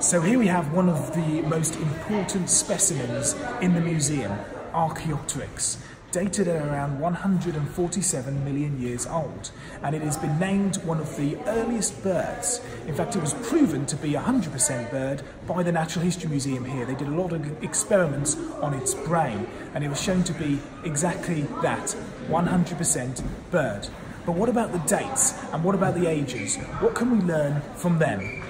So here we have one of the most important specimens in the museum, Archaeopteryx, dated at around 147 million years old, and it has been named one of the earliest birds. In fact, it was proven to be 100% bird by the Natural History Museum here. They did a lot of experiments on its brain, and it was shown to be exactly that 100% bird. But what about the dates and what about the ages? What can we learn from them?